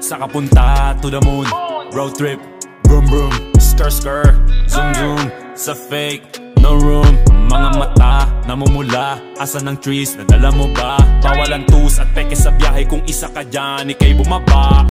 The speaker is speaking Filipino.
Saka punta to the moon. Road trip Vroom vroom Skr skr Zoom zoom. Sa fake No room. Mga mata Namumula. Asan ng trees Nadala mo ba? Bawalan tus at peke sa biyahe Kung isa ka dyan. Ika'y bumaba.